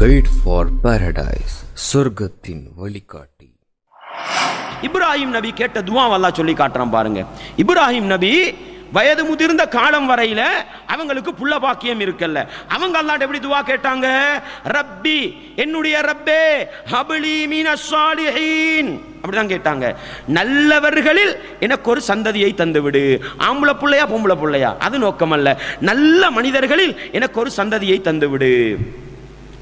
Guide for Paradise சொர்க்கத்தின் வழிகாட்டி இப்ராஹிம் நபி கேட்ட துவாவெல்லாம் சொல்லி காட்டுறான் பாருங்க. இப்ராஹிம் நபி வயது முதிர்ந்த காலம் வரையில அவங்களுக்கு புள்ள பாக்கியம் இருக்கல்ல. அவங்க அல்லாட்ட எப்படி துவா கேட்டாங்க? ரப்பி என்னுடைய ரப்பே ஹபிலி மீன சாலிஹீன் அப்படிதான் கேட்டாங்க. நல்லவர்களில் எனக்கு ஒரு சந்ததியை தந்துவிடு. ஆம்பளை பிள்ளையா பொம்பளை பிள்ளையா? அது நோக்கமல்ல. நல்ல மனிதர்களில் எனக்கு ஒரு சந்ததியை தந்துவிடு.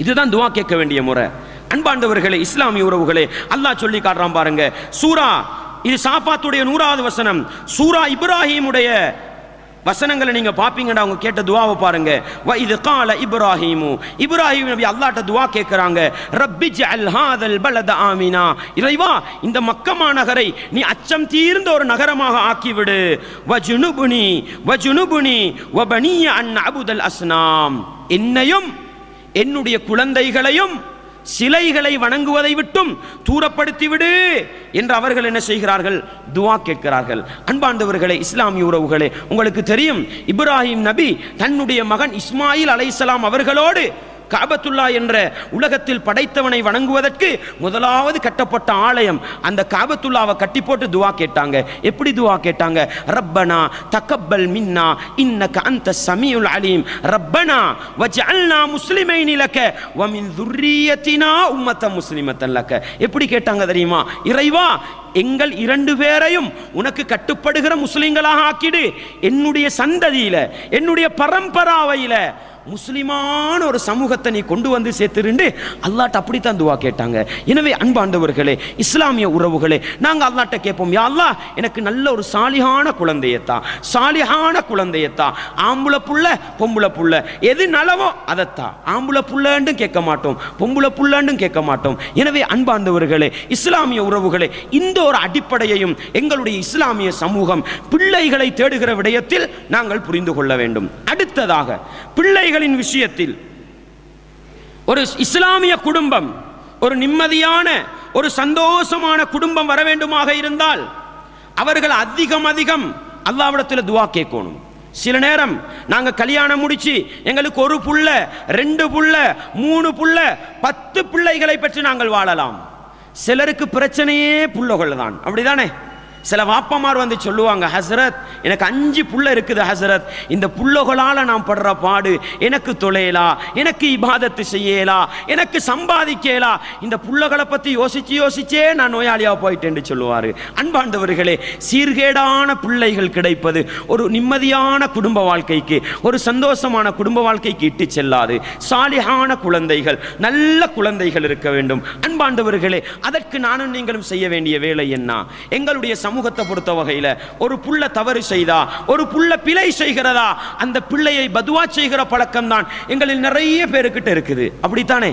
இதுதான் துவா கேட்க வேண்டிய முறை. அன்பாண்டவர்களே இஸ்லாமிய உறவுகளே அல்லாஹ் சொல்லி காட்டுறான் பாருங்க. சூரா இது சாப்பாத்துடைய நூறாவது வசனம். சூரா இப்ராஹிமுடைய வசனங்களை நீங்க பாப்பீங்கடா அவங்க கேட்ட துவாவை பாருங்க. வ இது கால இப்ராஹிமு. இப்ராஹிம் நபி அல்லாட்ட துவா கேட்கிறாங்க ரப்பி ஜஅல் ஹாதல் பலத ஆமினா. இறைவா இந்த மக்கமா நகரை நீ அச்சம் தீர்ந்த ஒரு நகரமாக ஆக்கிவிடு. வஜுனுபுனி வஜுனுபுனி வபனிய அன் அபுதல் அஸ்னாம். என்னையும் என்னுடைய குழந்தைகளையும் சிலைகளை வணங்குவதை விட்டும் தூரப்படுத்திவிடு என்று அவர்கள் என்ன செய்கிறார்கள்? துவா கேட்கிறார்கள். அன்பாண்டவர்களே இஸ்லாமிய உறவுகளே உங்களுக்கு தெரியும் இப்ராஹிம் நபி தன்னுடைய மகன் இஸ்மாயில் அலைசலாம் அவர்களோடு காபத்துல்லா என்ற உலகத்தில் படைத்தவனை வணங்குவதற்கு முதலாவது கட்டப்பட்ட ஆலயம். அந்த காபத்துல்லாவை கட்டி போட்டு துவா கேட்டாங்க. எப்படி துவா கேட்டாங்க? ரப்பனா தக்கப்பல் மின்னா இன்னக அந்த சமியுல் அலீம். ரப்பனா வஜஅல்னா முஸ்லிமைனி லக வ மின் துர்ரியத்தினா உம்மத்த முஸ்லிமத்தன் லக. எப்படி கேட்டாங்க தெரியுமா? இறைவா எங்கள் இரண்டு பேரையும் உனக்கு கட்டுப்படுகிற முஸ்லிம்களாக ஆக்கிடு. என்னுடைய சந்ததியில என்னுடைய பரம்பராவையில முஸ்லிமான ஒரு சமூகத்தை நீ கொண்டு வந்து சேர்த்துருண்டு அல்லாட்ட அப்படித்தான் துவா கேட்டாங்க. எனவே அன்பாண்டவர்களே இஸ்லாமிய உறவுகளே நாங்கள் அல்லாட்ட கேட்போம் யா எனக்கு நல்ல ஒரு சாலிகான குழந்தையத்தா சாலிகான குழந்தையத்தா ஆம்புல புள்ள பொம்புல புள்ள எது நலவோ அதைத்தா ஆம்புல புள்ளண்டும் கேட்க மாட்டோம் பொம்புல புள்ளண்டும் கேட்க மாட்டோம். எனவே அன்பாண்டவர்களே இஸ்லாமிய உறவுகளே இந்த ஒரு அடிப்படையையும் எங்களுடைய இஸ்லாமிய சமூகம் பிள்ளைகளை தேடுகிற விடயத்தில் நாங்கள் புரிந்து கொள்ள வேண்டும். அடுத்ததாக பிள்ளைகள் குழந்தைகளின் விஷயத்தில் ஒரு இஸ்லாமிய குடும்பம் ஒரு நிம்மதியான ஒரு சந்தோஷமான குடும்பம் வர வேண்டுமாக இருந்தால் அவர்கள் அதிகம் அதிகம் அல்லாவிடத்தில் துவா கேட்கணும். சில நேரம் நாங்க கல்யாணம் முடிச்சு எங்களுக்கு ஒரு புள்ள ரெண்டு புள்ள மூணு புள்ள பத்து பிள்ளைகளை பற்றி நாங்கள் வாழலாம். சிலருக்கு பிரச்சனையே புள்ளகள் தான் அப்படிதானே? சில வாப்பமார் வந்து சொல்லுவாங்க ஹசரத் எனக்கு அஞ்சு புள்ள இருக்குது ஹசரத். இந்த புள்ளகளால் நான் படுற பாடு எனக்கு தொலையலா? எனக்கு இபாதத்து செய்யலா? எனக்கு சம்பாதிக்கலா? இந்த புள்ளகளை பற்றி யோசிச்சு யோசிச்சே நான் நோயாளியாக போயிட்டேன்னு சொல்லுவார். அன்பாண்டவர்களே சீர்கேடான பிள்ளைகள் கிடைப்பது ஒரு நிம்மதியான குடும்ப வாழ்க்கைக்கு ஒரு சந்தோஷமான குடும்ப வாழ்க்கைக்கு இட்டு செல்லாது. சாலிகான குழந்தைகள் நல்ல குழந்தைகள் இருக்க வேண்டும். அன்பாண்டவர்களே அதற்கு நானும் நீங்களும் செய்ய வேண்டிய வேலை என்ன? எங்களுடைய சமூகத்தை பொறுத்த வகையில் ஒரு புள்ள தவறு செய்தா ஒரு புள்ள பிழை செய்கிறதா அந்த பிள்ளையை பதுவா செய்கிற பழக்கம் தான் எங்களில் நிறைய பேருக்கிட்ட இருக்குது. அப்படித்தானே?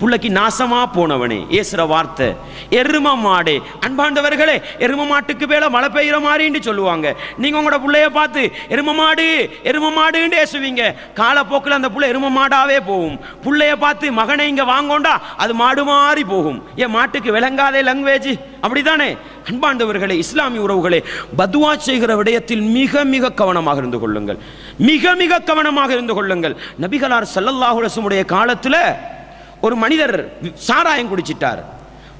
புள்ளைக்கு நாசமா போனவனே. ஏசுற வார்த்தை. எரும மாடு. அன்பாண்டவர்களே எரும மாட்டுக்கு மேல மழை பெய்யுற மாதிரின்னு சொல்லுவாங்க. நீங்க உங்களோட பிள்ளைய பார்த்து எரும மாடு எரும மாடுன்னு ஏசுவீங்க. காலப்போக்கில் அந்த பிள்ளை எரும மாடாவே போகும். பிள்ளைய பார்த்து மகனை இங்க வாங்கோண்டா அது மாடு மாறி போகும். ஏன் மாட்டுக்கு விளங்காதே லாங்குவேஜ் அப்படிதானே அன்பாண்டவர்களே இஸ்லாமிய உறவுகளே பதுவா செய்கிற விடயத்தில் மிக மிக கவனமாக இருந்து கொள்ளுங்கள். மிக மிக கவனமாக இருந்து கொள்ளுங்கள். நபிகளார் சல்லல்லாஹு காலத்தில் ஒரு மனிதர் சாராயம் குடிச்சிட்டார்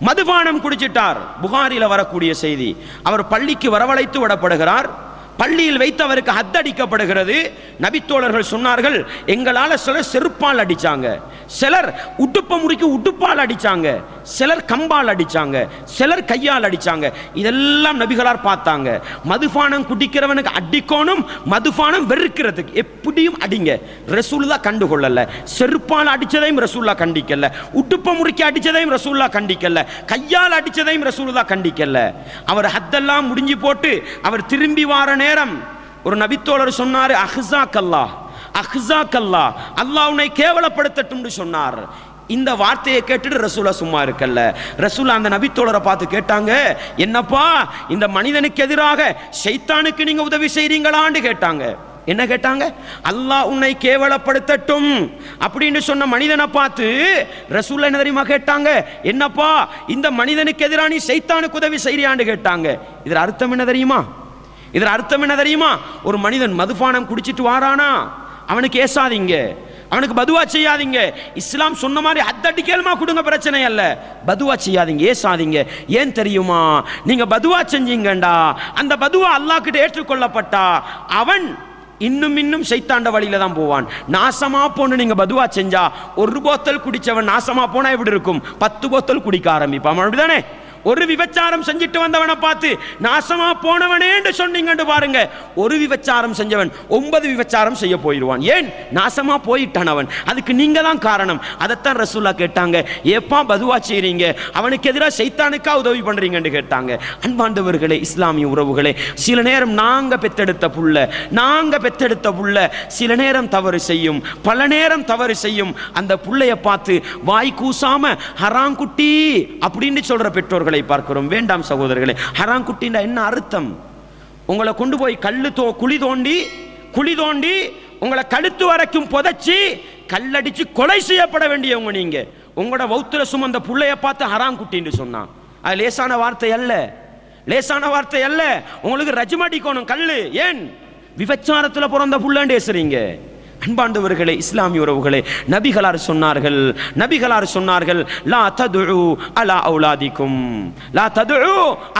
மதுபானம் குடிச்சிட்டார். புகாரில் வரக்கூடிய செய்தி அவர் பள்ளிக்கு வரவழைத்து விடப்படுகிறார் பள்ளியில் வைத்து அவருக்கு ஹத்தடிக்கப்படுகிறது நபித்தோழர்கள் சொன்னார்கள் எங்களால் சிலர் செருப்பால் அடித்தாங்க சிலர் உடுப்ப முறிக்கு உட்டுப்பால் அடிச்சாங்க. சிலர் கம்பால் அடித்தாங்க சிலர் கையால் அடித்தாங்க இதெல்லாம் நபிகளார் பார்த்தாங்க. மதுபானம் குடிக்கிறவனுக்கு அடிக்கணும் மதுபானம் வெறுக்கிறதுக்கு. எப்படியும் அடிங்க. ரசூல்லா கண்டுகொள்ளல. செருப்பால் அடித்ததையும் ரசூல்லா கண்டிக்கல. உடுப்ப முறிக்கு அடித்ததையும் ரசூல்லா கண்டிக்கல. கையால் அடித்ததையும் ரசூல்லா கண்டிக்கல. அவர் ஹத்தெல்லாம் முடிஞ்சு போட்டு அவர் திரும்பி வார நேரம் ஒரு நபித்தோழர் சொன்னார் அஹ்ஸா கல்லா அஹ்ஸா கல்லா அல்லாஹ் உன்னை கேவலப்படுத்தட்டும்னு சொன்னார். இந்த வார்த்தையை கேட்டுட்டு ரசூலா சும்மா இருக்கல்ல. ரசூலா அந்த நபித்தோழரை பார்த்து கேட்டாங்க என்னப்பா இந்த மனிதனுக்கு எதிராக ஷைத்தானுக்கு நீங்க உதவி செய்றீங்களான்னு கேட்டாங்க. என்ன கேட்டாங்க? அல்லாஹ் உன்னை கேவலப்படுத்தட்டும். அப்படின்னு சொன்ன மனிதனை பார்த்து ரசூல் என்ன தெரியுமா கேட்டாங்க? என்னப்பா இந்த மனிதனுக்கு எதிராக நீ சைத்தானுக்கு உதவி செய்றியான்னு கேட்டாங்க. இதில் அர்த்தம் என்ன தெரியுமா? இதில் அர்த்தம் என்ன தெரியுமா? ஒரு மனிதன் மதுபானம் குடிச்சிட்டு வாரானா? அவனுக்கு ஏசாதீங்க. அவனுக்கு பதுவா செய்யாதீங்க. இஸ்லாம் சொன்ன மாதிரி அத்தடி கேள்மா கொடுங்க பிரச்சனை அல்ல. பதுவா செய்யாதீங்க ஏசாதீங்க. ஏன் தெரியுமா? நீங்க பதுவா செஞ்சீங்கண்டா. அந்த பதுவா அல்லாஹ் கிட்ட ஏற்றுக்கொள்ளப்பட்டா. அவன் இன்னும் இன்னும் சைத்தாண்ட வழியில தான் போவான். நாசமா போன்னு நீங்க பதுவா செஞ்சா ஒரு போத்தல் குடிச்சவன் நாசமா போனா எப்படி இருக்கும்? பத்து போத்தல் குடிக்க ஆரம்பிப்பான். அப்படிதானே? ஒரு விபச்சாரம் செஞ்சுட்டு வந்தவனை பார்த்து நாசமா போனவனேன்னு சொன்னீங்கன்னு பாருங்க. ஒரு விபச்சாரம் செஞ்சவன் ஒன்பது விபச்சாரம் செய்ய போயிடுவான் ஏன்? நாசமா போயிட்டான் அவன். அதுக்கு நீங்க தான் காரணம். அதைத்தான் ரசூல்லா கேட்டாங்க. ஏப்பா பதுவா செய்றீங்க? அவனுக்கு எதிராக சைத்தானுக்கா உதவி பண்றீங்கன்னு கேட்டாங்க. அன்பாண்டவர்களே இஸ்லாமிய உறவுகளே சில நேரம் நாங்க பெத்தெடுத்த புள்ள நாங்க பெத்தெடுத்த புள்ள சில நேரம் தவறு செய்யும் பல நேரம் தவறு செய்யும். அந்த புள்ளைய பார்த்து வாய் கூசாம ஹராங்குட்டி அப்படின்னு சொல்ற பெற்றோர்கள் பார்க்கிறோம். வேண்டாம் சகோதரர்களே ஹராங்குட்டின்னா என்ன அர்த்தம்? உங்களை கொண்டு போய் கல்லு தோ குழி தோண்டி குழி தோண்டி உங்களை கழுத்து வரைக்கும் புதைச்சி கல்லடிச்சு கொலை செய்யப்பட வேண்டியவங்க நீங்க. உங்களோட வௌத்திர சுமந்த பிள்ளைய பார்த்து ஹராங்குட்டின்னு சொன்னான். அது லேசான வார்த்தை அல்ல. லேசான வார்த்தை அல்ல. உங்களுக்கு ரஜ்மடிக்கணும் கல்லு. ஏன்? விபச்சாரத்தில் பிறந்த புள்ளன்னு பேசுறீங்க. அன்பாண்டவர்களே இஸ்லாமிய உறவுகளே நபிகளார் சொன்னார்கள் நபிகளார் சொன்னார்கள் லா ததுஉ அலா அவுலாதிக்கும் லா ததுஉ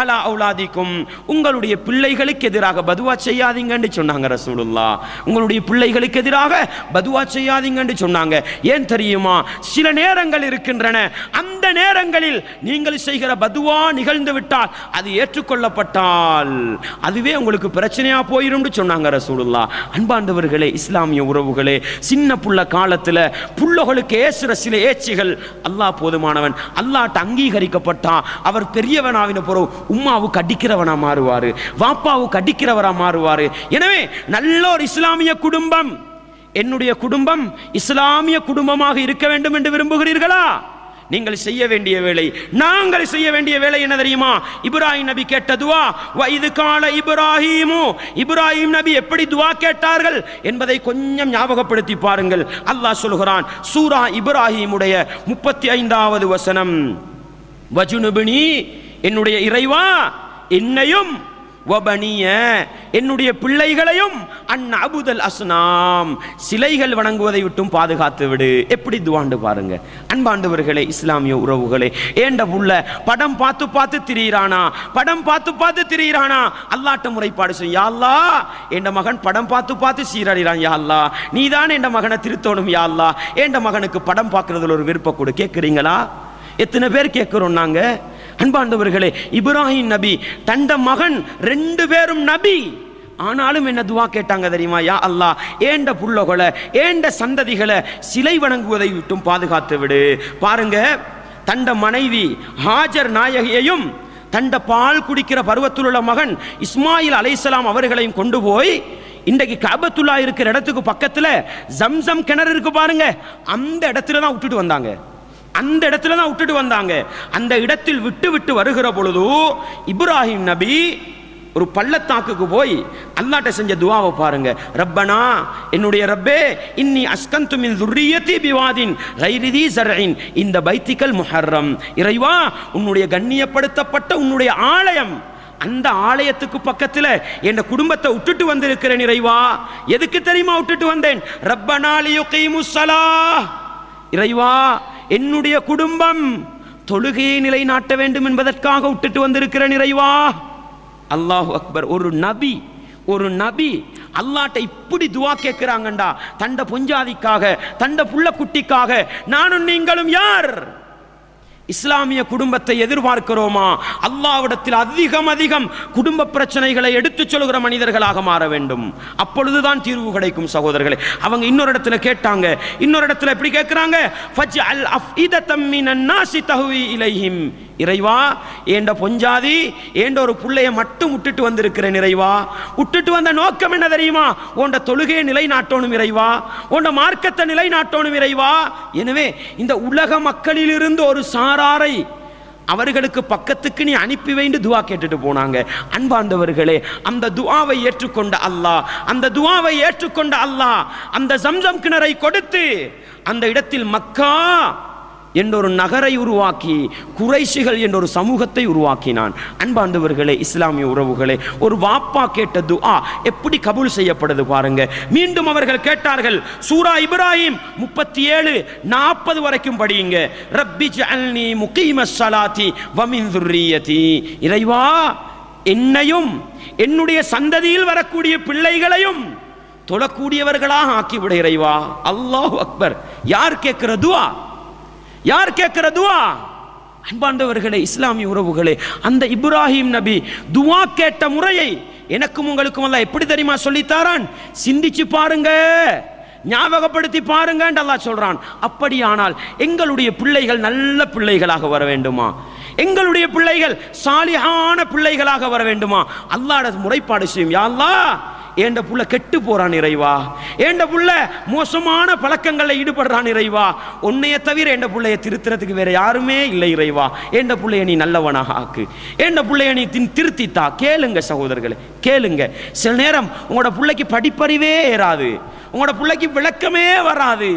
அலா அவுலாதிக்கும் உங்களுடைய பிள்ளைகளுக்கு எதிராக பதுவா செய்யாதீங்கன்னு சொன்னாங்க ரசூலுல்லா. உங்களுடைய பிள்ளைகளுக்கு எதிராக பதுவா செய்யாதீங்கன்னு சொன்னாங்க. ஏன் தெரியுமா? சில நேரங்கள் இருக்கின்றன. அந்த நேரங்களில் நீங்கள் செய்கிற பதுவா நிகழ்ந்து விட்டால் அது ஏற்றுக்கொள்ளப்பட்டால் அதுவே உங்களுக்கு பிரச்சனையா போயிரும்னு சொன்னாங்க ரசூலுல்லா. அன்பாண்டவர்களே இஸ்லாமிய உறவு உறவுகளே சின்ன புள்ள காலத்துல புள்ளகளுக்கு ஏசுற சில ஏச்சிகள். அல்லாஹ் போதுமானவன். அல்லாட்ட அங்கீகரிக்கப்பட்டா அவர் பெரியவனாவின பிறகு உம்மாவுக்கு அடிக்கிறவனா மாறுவாரு. வாப்பாவுக்கு அடிக்கிறவரா மாறுவாரு. எனவே நல்ல ஒரு இஸ்லாமிய குடும்பம். என்னுடைய குடும்பம் இஸ்லாமிய குடும்பமாக இருக்க வேண்டும் என்று விரும்புகிறீர்களா? நீங்கள் செய்ய வேண்டிய வேலை. நாங்கள் செய்ய வேண்டிய வேலை என்ன தெரியுமா? இப்ராஹிம் நபி கேட்ட துவா கால இப்ராஹிமு. இப்ராஹிம் நபி எப்படி துவா கேட்டார்கள் என்பதை கொஞ்சம் ஞாபகப்படுத்தி பாருங்கள். அல்லாஹ் சொல்கிறான் சூரா இப்ராஹிமுடைய முப்பத்தி ஐந்தாவது வசனம். வஜுனுபினி என்னுடைய இறைவா என்னையும் வபனிய என்னுடைய பிள்ளைகளையும் அன் அபுதல் அஸ்னாம். சிலைகள் வணங்குவதை விட்டும் பாதுகாத்து விடு. எப்படி துவாண்டு பாருங்க. அன்பாண்டவர்களே இஸ்லாமிய உறவுகளே ஏண்ட புள்ள படம் பார்த்து பார்த்து திரியிறானா? படம் பார்த்து பார்த்து திரியிறானா? அல்லாட்ட முறைப்பாடு செய்யும் யாழ்லா என் மகன் படம் பார்த்து பார்த்து சீராடிறான் யா அல்லாஹ் நீதான் என் மகனை திருத்தோணும் யாழ்லா அல்லாஹ் என் மகனுக்கு படம் பார்க்கறதுல ஒரு விருப்பம் கொடு. கேட்குறீங்களா? எத்தனை பேர் கேட்குறோம் நாங்கள் அன்பாண்டவர்களே இப்ராஹிம் நபி தண்ட மகன் ரெண்டு பேரும் நபி. ஆனாலும் என்ன துவா கேட்டாங்க தெரியுமா? யா அல்லாஹ் ஏண்ட புள்ளகொலை ஏண்ட சந்ததிகளை சிலை வணங்குவதை விட்டும் பாதுகாத்து விடு. பாருங்க தண்ட மனைவி ஹாஜர் நாயகியையும் தண்ட பால் குடிக்கிற பருவத்தில் உள்ள மகன் இஸ்மாயில் அலைசலாம் அவர்களையும் கொண்டு போய் இன்றைக்கு காபத்துல்லா இருக்கிற இடத்துக்கு பக்கத்தில் ஜம்சம் கிணறு இருக்கு பாருங்க அந்த இடத்துல தான் விட்டுட்டு வந்தாங்க. அந்த இடத்துல தான் விட்டுட்டு வந்தாங்க. அந்த இடத்தில் விட்டு விட்டு வருகிற பொழுது இப்ராஹிம் நபி ஒரு பள்ளத்தாக்குக்கு போய் அல்லாட்ட செஞ்ச துவாவை பாருங்க. ரப்பனா என்னுடைய ரப்பே இன்னி அஸ்கந்து மின் துர்ரியத்தி பிவாதின் ரைரிதி சர்இன். இந்த பைத்திக்கல் முஹர்ரம். இறைவா உன்னுடைய கண்ணியப்படுத்தப்பட்ட உன்னுடைய ஆலயம். அந்த ஆலயத்துக்கு பக்கத்தில் என் குடும்பத்தை விட்டுட்டு வந்திருக்கிறேன் இறைவா. எதுக்கு தெரியுமா விட்டுட்டு வந்தேன்? ரப்பனாலியோ லியுகீமுஸ்ஸலா இறைவா என்னுடைய குடும்பம் தொழுகையை நிலைநாட்ட வேண்டும் என்பதற்காக விட்டுட்டு வந்திருக்கிறேன் நிறைவா? அல்லாஹ் அக்பர் ஒரு நபி ஒரு நபி அல்லாட்ட இப்படி துவா கேட்கிறாங்கண்டா தண்ட பொஞ்சாதிக்காக தண்ட புள்ள குட்டிக்காக நானும் நீங்களும் யார்? இஸ்லாமிய குடும்பத்தை எதிர்பார்க்கிறோமா? அல்லாவிடத்தில் அதிகம் அதிகம் குடும்ப பிரச்சனைகளை எடுத்துச் சொல்கிற மனிதர்களாக மாற வேண்டும். அப்பொழுதுதான் தீர்வு கிடைக்கும் சகோதரர்களே. அவங்க இன்னொரு இடத்துல கேட்டாங்க. இன்னொரு இடத்துல எப்படி கேட்கிறாங்க இறைவா ஏண்ட பொஞ்சாதி ஏண்ட ஒரு புள்ளைய மட்டும் விட்டுட்டு வந்திருக்கிறேன் இறைவா. விட்டுட்டு வந்த நோக்கம் என்ன தெரியுமா? உண்ட தொழுகையை நிலைநாட்டணும் இறைவா. உண்ட மார்க்கத்தை நிலைநாட்டணும் இறைவா. எனவே இந்த உலக மக்களிலிருந்து ஒரு சாராரை அவர்களுக்கு பக்கத்துக்கு நீ அனுப்பி வைந்து துவா கேட்டுட்டு போனாங்க. அன்பாண்டவர்களே அந்த துவாவை ஏற்றுக்கொண்ட அல்லாஹ் அந்த துவாவை ஏற்றுக்கொண்ட அல்லாஹ் அந்த சம்சம் கிணறை கொடுத்து அந்த இடத்தில் மக்கா என்ற ஒரு நகரை உருவாக்கி குறைஷிகள் என்ற ஒரு சமூகத்தை உருவாக்கினான். அன்பாண்டவர்களே இஸ்லாமிய உறவுகளே ஒரு வாப்பா கேட்ட துஆ எப்படி கபூல் செய்யப்படுது பாருங்க. மீண்டும் அவர்கள் கேட்டார்கள் சூரா இப்ராஹிம் முப்பத்தி ஏழு நாற்பது வரைக்கும் படியுங்க. ரப்பி ஜஅல்னி முகீம ஸலாத்தி வமின் துர்ரியதி இறைவா என்னையும் என்னுடைய சந்ததியில் வரக்கூடிய பிள்ளைகளையும் தொழக்கூடியவர்களாக ஆக்கிவிட இறைவா. அல்லாஹ் அக்பர். யார் கேட்கிற துவா யார் கேட்கிற துவா? அன்பாண்டவர்களே இஸ்லாமிய உறவுகளே அந்த இப்ராஹிம் நபி துவா கேட்ட முறையை எனக்கும் உங்களுக்கும் அல்லாஹ் எப்படி தெரியுமா சொல்லித்தாரான் சிந்திச்சு பாருங்க ஞாபகப்படுத்தி பாருங்க அல்லாஹ் சொல்றான். அப்படியானால் எங்களுடைய பிள்ளைகள் நல்ல பிள்ளைகளாக வர வேண்டுமா? எங்களுடைய பிள்ளைகள் சாலியான பிள்ளைகளாக வர வேண்டுமா? அல்லாட முறைப்பாடு செய்யும். யா ஏண்ட புள்ள கெட்டு போறான் இறைவா? ஏண்ட புள்ள மோசமான பழக்கங்களில் ஈடுபடுறான் இறைவா? உன்னைய தவிர ஏண்ட புள்ளைய திருத்துறதுக்கு வேற யாருமே இல்லை இறைவா. ஏண்ட புள்ளைய நீ நல்லவனாக ஆக்கு. ஏண்ட புள்ளைய நீ தின் திருத்தித்தா? கேளுங்க சகோதரர்களே கேளுங்க. சில நேரம் உங்களோட பிள்ளைக்கு படிப்பறிவே ஏறாது. உங்களோட பிள்ளைக்கு விளக்கமே வராது.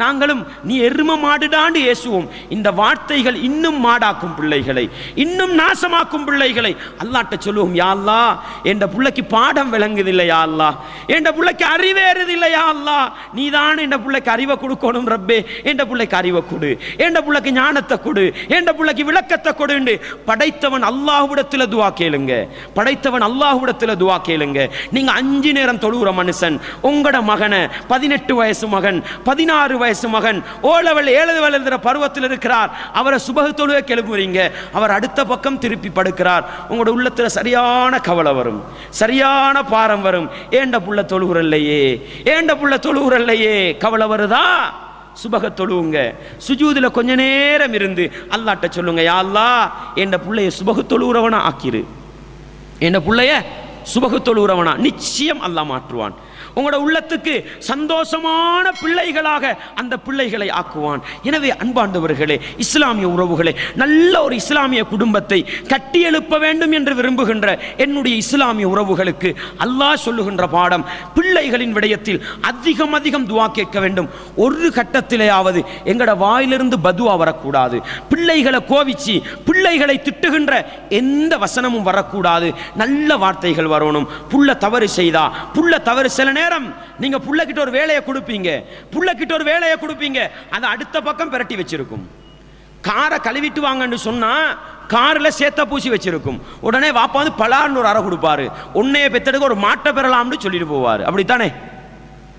நாங்களும் நீ எரும மாடுடாண்டு ஏசுவோம் இந்த வார்த்தைகள் இன்னும் மாடாக்கும் பிள்ளைகளை இன்னும் நாசமாக்கும் பிள்ளைகளை. அல்லாட்ட சொல்லுவோம் யா அல்லாஹ் என்ற பிள்ளைக்கு பாடம் விளங்குதில்லை யா அல்லாஹ் என்ற பிள்ளைக்கு அறிவேறுது இல்லையா அல்லாஹ் நீ தான் என்ற பிள்ளைக்கு அறிவை கொடுக்கணும் ரப்பே. என்ற பிள்ளைக்கு அறிவை கொடு. என்ற பிள்ளைக்கு ஞானத்தை கொடு. என்ற பிள்ளைக்கு விளக்கத்தை கொடுண்டு படைத்தவன் அல்லாஹ்விடத்தில் துவா கேளுங்க. படைத்தவன் அல்லாஹுடத்தில் துவா கேளுங்க. நீங்க அஞ்சு நேரம் தொழுகிற மனுஷன் உங்களோட மகனை பதினெட்டு வயசு மகன் பதினாறு வயசு மகன் ஓலவல் ஏழு எழுதுற பருவத்தில் இருக்கிறார். அவரை சுபகு தொழுகை கிளம்புறீங்க அவர் அடுத்த பக்கம் திருப்பி படுக்கிறார். உங்களோட உள்ளத்துல சரியான கவலை வரும். சரியான பாரம் வரும். ஏண்ட புள்ள தொழுகுறல்லையே? ஏண்ட புள்ள தொழுகுறல்லையே? கவலை வருதா? சுபக தொழுவுங்க சுஜூதில் கொஞ்ச நேரம் இருந்து அல்லாட்ட சொல்லுங்க யா அல்லா என்ற பிள்ளைய சுபக தொழுகிறவனா ஆக்கிரு. என் பிள்ளைய சுபக தொழுகிறவனா நிச்சயம் அல்லாஹ் மாற்றுவான். உங்களோட உள்ளத்துக்கு சந்தோஷமான பிள்ளைகளாக அந்த பிள்ளைகளை ஆக்குவான். எனவே அன்பாண்டவர்களே இஸ்லாமிய உறவுகளே நல்ல ஒரு இஸ்லாமிய குடும்பத்தை கட்டியெழுப்ப வேண்டும் என்று விரும்புகின்ற என்னுடைய இஸ்லாமிய உறவுகளுக்கு அல்லாஹ் சொல்லுகின்ற பாடம் பிள்ளைகளின் விடயத்தில் அதிகம் அதிகம் துவா கேட்க வேண்டும். ஒரு கட்டத்திலேயாவது எங்கட வாயிலிருந்து பதுவா வரக்கூடாது. பிள்ளைகளை கோவிச்சு பிள்ளைகளை திட்டுகின்ற எந்த வசனமும் வரக்கூடாது. நல்ல வார்த்தைகள் வரணும் புள்ள தவறு செய்தா? புள்ள தவறு சில நேரம் நீங்க புள்ள கிட்ட ஒரு வேலையை கொடுப்பீங்க. புள்ள கிட்ட ஒரு வேலையை கொடுப்பீங்க. அதை அடுத்த பக்கம் பிரட்டி வச்சிருக்கும். காரை கழுவிட்டு வாங்கன்னு சொன்னா காரில் சேத்த பூசி வச்சிருக்கும். உடனே வாப்பா வந்து பலான்னு ஒரு அறை கொடுப்பாரு. உன்னைய பெத்தெடுக்க ஒரு மாட்டை பெறலாம்னு சொல்லிட்டு போவார். அப்படித்தானே?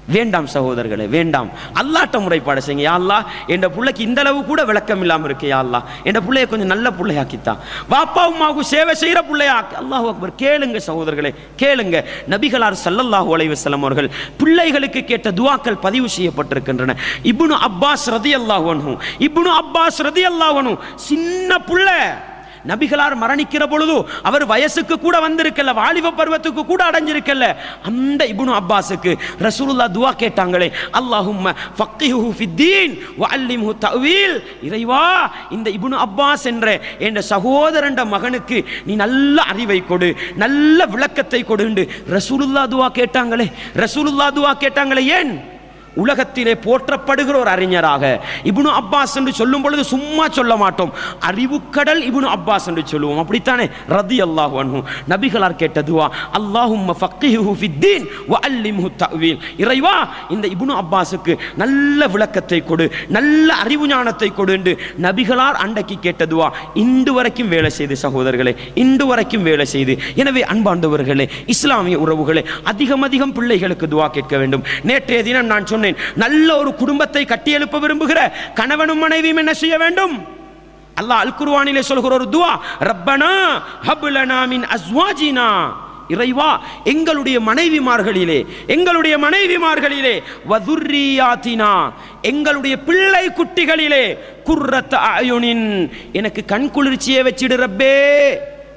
வேண்டாம் சகோதரர்களே வேண்டாம். அல்லாட்ட முறைப்பாடு செய்யுங்க யாழ்லா என் பிள்ளைக்கு இந்த அளவு கூட விளக்கம் இல்லாமல் இருக்கு யாழ்லா என் பிள்ளைய கொஞ்சம் நல்ல பிள்ளையாக்கித்தான். வாப்பா உமாவுக்கு சேவை செய்கிற பிள்ளையாக்கி. அல்லாஹ் அக்பர் கேளுங்க சகோதரர்களே கேளுங்க. நபிகளார் சல்லல்லாஹு அலைஹி வஸல்லம் அவர்கள் பிள்ளைகளுக்கு கேட்ட துவாக்கள் பதிவு செய்யப்பட்டிருக்கின்றன. இப்னு அப்பாஸ் ரதியல்லாஹு அன்ஹு இப்னு அப்பாஸ் ரதியல்லாஹு அன்ஹு சின்ன பிள்ளை. நபிகளார் மரணிக்கிற பொழுது அவர் வயசுக்கு கூட வந்திருக்கல வாலிப பருவத்துக்கு கூட அடைஞ்சிருக்கல. அந்த இபுனு அப்பாஸுக்கு ரசூலுல்லா துவா கேட்டாங்களே அல்லாஹும்ம ஃபக்கிஹு ஃபித்தீன் வஅல்லிம்ஹு தஅவீல். இறைவா இந்த இபுனு அப்பாஸ் என்ற என்ற சகோதரண்ட மகனுக்கு நீ நல்ல அறிவை கொடு நல்ல விளக்கத்தை கொடுண்டு. ரசூலுல்லா துவா கேட்டாங்களே ரசூலுல்லா துவா கேட்டாங்களே ஏன்? உலகத்திலே போற்றப்படுகிற ஒரு அறிஞராக. இபுனு அப்பாஸ் என்று சொல்லும் பொழுது சும்மா சொல்ல மாட்டோம். அறிவுக்கடல் இபுனு அப்பாஸ் என்று சொல்லுவோம். அப்படித்தானே? ரதி அல்லாஹ் நபிகளார் கேட்டதுவா அல்லாஹும் இறைவா இந்த இபுனு அப்பாஸுக்கு நல்ல விளக்கத்தை கொடு நல்ல அறிவு ஞானத்தை கொடு என்று நபிகளார் அண்டைக்கு கேட்டதுவா இன்று வரைக்கும் வேலை செய்து சகோதரர்களே இன்று வரைக்கும் வேலை செய்து. எனவே அன்பாண்டவர்களே இஸ்லாமிய உறவுகளே அதிகம் அதிகம் பிள்ளைகளுக்கு துவா கேட்க வேண்டும். நேற்றைய தினம் நான் சொன்னேன். நல்ல ஒரு குடும்பத்தை கட்டியெழுப்ப விரும்புகிற கணவனும் மனைவியும் என்ன செய்ய வேண்டும்? அல்லாஹ் அல் குர்ஆனிலே சொல்கிற ஒரு துவா ரப்பனா ஹபுலனா மின் அஸ்வாஜினா. இறைவா எங்களுடைய மனைவிமார்களிலே எங்களுடைய மனைவிமார்களிலே வதுர்ரியாத்தினா. எங்களுடைய பிள்ளை குட்டிகளிலே குர்ரத் அயுனின் எனக்கு கண் குளிர்ச்சியை வச்சிடு ரப்பே.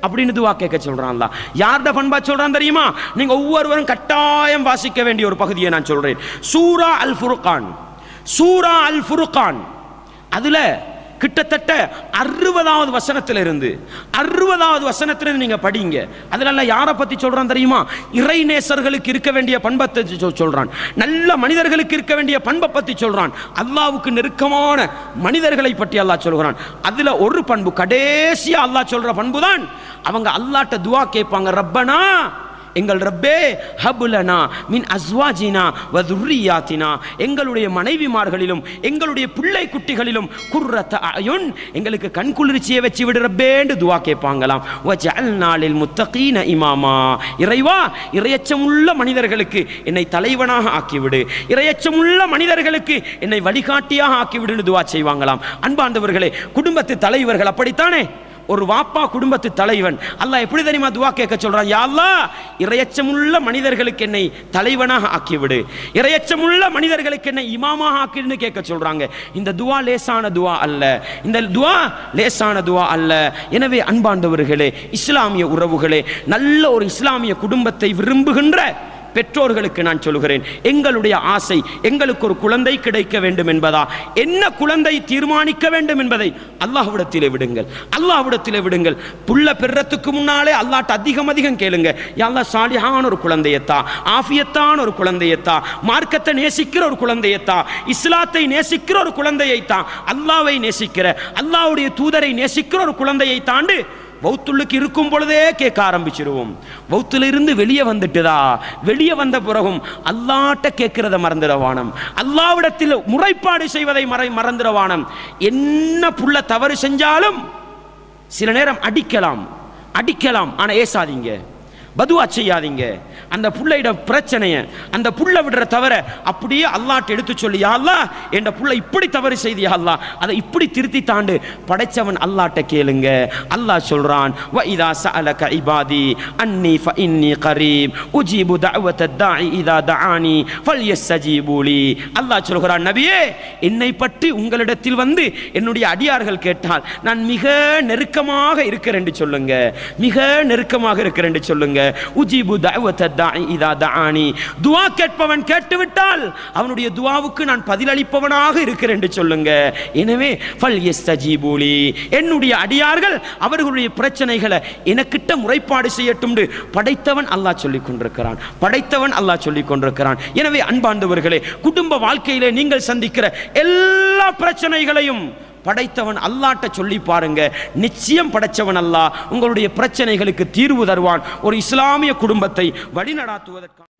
அப்படின்னு துவா கேட்க சொல்றான் அல்லாஹ் பண்பா சொல்கிறான் தெரியுமா? நீங்கள் ஒவ்வொருவரும் கட்டாயம் வாசிக்க வேண்டிய ஒரு பகுதியை நான் சொல்கிறேன் சூரா அல் ஃபுருக்கான் சூரா அல் ஃபுருக்கான் அதில் கிட்டத்தட்ட அறுபதாவது வசனத்திலிருந்து அறுபதாவது வசனத்திலிருந்து நீங்கள் படிங்க. அதிலெல்லாம் யாரை பற்றி சொல்கிறான் தெரியுமா? இறை நேசர்களுக்கு இருக்க வேண்டிய பண்பை சொல்கிறான் சொல்- நல்ல மனிதர்களுக்கு இருக்க வேண்டிய பண்பை பற்றி சொல்கிறான் அல்லாவுக்கு நெருக்கமான மனிதர்களை பற்றி அல்லாஹ் சொல்கிறான். அதில் ஒரு பண்பு கடைசியாக அல்லாஹ் சொல்கிற பண்பு தான் அவங்க அல்லாட்ட துவா கேட்பாங்க ரப்பனா எங்கள் ரப்பே ஹபுலனா மின் அஸ்வாஜினா வதுர்ரியாத்தினா எங்களுடைய மனைவிமார்களிலும் எங்களுடைய பிள்ளை குட்டிகளிலும் குர்ரத்த அயுன் எங்களுக்கு கண் குளிர்ச்சியை வச்சு விடு ரப்பேண்டு துவா கேட்பாங்களாம். வஜஅல்நாளில் முத்தகீன இமாமா. இறைவா இரையச்சமுள்ள மனிதர்களுக்கு என்னை தலைவனாக ஆக்கிவிடு. இரையச்சமுள்ள மனிதர்களுக்கு என்னை வழிகாட்டியாக ஆக்கிவிடுன்னு துவா செய்வாங்களாம். அன்பாண்டவர்களே குடும்பத்து தலைவர்கள் அப்படித்தானே? ஒரு வாப்பா குடும்பத்து தலைவன். அல்லாஹ் எப்படி தெரியுமா துவா கேட்க சொல்றான்? யாழ்லா இறையச்சமுள்ள இரையச்சமுள்ள மனிதர்களுக்கு என்னை தலைவனாக ஆக்கிவிடு. இரையச்சமுள்ள மனிதர்களுக்கு என்னை இமாமாக ஆக்கிடுன்னு கேட்க சொல்றாங்க. இந்த துவா லேசான துவா அல்ல. இந்த துவா லேசான துவா அல்ல. எனவே அன்பாண்டவர்களே இஸ்லாமிய உறவுகளே நல்ல ஒரு இஸ்லாமிய குடும்பத்தை விரும்புகின்ற பெற்றோர்களுக்கு நான் சொல்கிறேன் எங்களுடைய ஆசை எங்களுக்கு ஒரு குழந்தை கிடைக்க வேண்டும் என்பதா? என்ன குழந்தை தீர்மானிக்க வேண்டும் என்பதை அல்லாஹ்விடத்திலே விடுங்கள் அல்லாஹ்விடத்திலே விடுங்கள். புள்ள பெறத்துக்கு முன்னாலே அல்லாட்ட அதிகம் அதிகம் கேளுங்க. யாழ்லா சாலிஹான ஒரு குழந்தையத்தா ஆஃபியத்தான ஒரு குழந்தையத்தா மார்க்கத்தை நேசிக்கிற ஒரு குழந்தையத்தா இஸ்லாத்தை நேசிக்கிற ஒரு குழந்தையைத்தான் அல்லாவை நேசிக்கிற அல்லாஹ்வுடைய தூதரை நேசிக்கிற ஒரு குழந்தையை தாண்டு வௌத்துள்ளுக்கு இருக்கும் பொழுதே கேட்க ஆரம்பிச்சிருவோம். வௌத்துல இருந்து வெளியே வந்துட்டுதா? வெளியே வந்த பிறகும் அல்லாட்ட கேட்கிறத மறந்துடவானம் அல்லாவிடத்தில் முறைப்பாடு செய்வதை மறை மறந்துடவானம் என்ன புள்ள தவறு செஞ்சாலும் சில நேரம் அடிக்கலாம். அடிக்கலாம். ஆனால் ஏசாதீங்க. பதுவா செய்யாதீங்க. அந்த புள்ளையிட பிரச்சனைய அந்த புள்ள விடுற தவிர அப்படியே அல்லாட்ட எடுத்து சொல்லி யாழ்லா என் புள்ள இப்படி தவறு செய்தியா அல்லாஹ் அதை இப்படி திருத்தி தாண்டு படைச்சவன் அல்லாட்ட கேளுங்க. அல்லாஹ் சொல்றான் வ இதா சஅலக இபாதி அன்னி ஃப இன்னி கரீப் உஜீபு தஅவத தாஇ இதா தஆனி ஃபல்யஸ்தஜீபு அல்லாஹ் சொல்கிறான் நபியே என்னை பற்றி உங்களிடத்தில் வந்து என்னுடைய அடியார்கள் கேட்டால் நான் மிக நெருக்கமாக இருக்கிறேன் சொல்லுங்க. மிக நெருக்கமாக இருக்கிறேன் சொல்லுங்க. உஜீபு தஅவத தாஇ இதா தஆனி துவா கேட்பவன் கேட்டுவிட்டால் அவனுடைய துவாவுக்கு நான் பதிலளிப்பவனாக இருக்கிறேன் என்று சொல்லுங்க. எனவே ஃபல் யஸ்தஜீபூலி என்னுடைய அடியார்கள் அவர்களுடைய பிரச்சனைகளை எனக்கிட்ட முறைப்பாடு செய்யட்டும் படைத்தவன் அல்லாஹ் சொல்லிக் கொண்டிருக்கிறான். படைத்தவன் அல்லாஹ் சொல்லிக் கொண்டிருக்கிறான். எனவே அன்பாண்டவர்களே குடும்ப வாழ்க்கையிலே நீங்கள் சந்திக்கிற எல்லா பிரச்சனைகளையும் படைத்தவன் அல்லாட்ட சொல்லி பாருங்க. நிச்சயம் படைச்சவன் அல்லா. உங்களுடைய பிரச்சனைகளுக்கு தீர்வு தருவான். ஒரு இஸ்லாமிய குடும்பத்தை வழிநடாத்துவதற்கான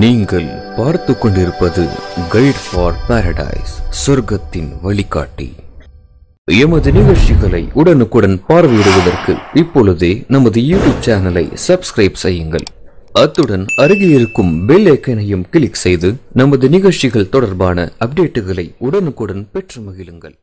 நீங்கள் பார்த்து கொண்டிருப்பது கைட் ஃபார் பாரடைஸ் சொர்க்கத்தின் வழிகாட்டி. எமது நிகழ்ச்சிகளை உடனுக்குடன் பார்வையிடுவதற்கு இப்பொழுதே நமது யூடியூப் சேனலை சப்ஸ்கிரைப் செய்யுங்கள். அத்துடன் அருகில் இருக்கும் பெல் ஐக்கனையும் கிளிக் செய்து நமது நிகழ்ச்சிகள் தொடர்பான அப்டேட்டுகளை உடனுக்குடன் பெற்று மகிழுங்கள்.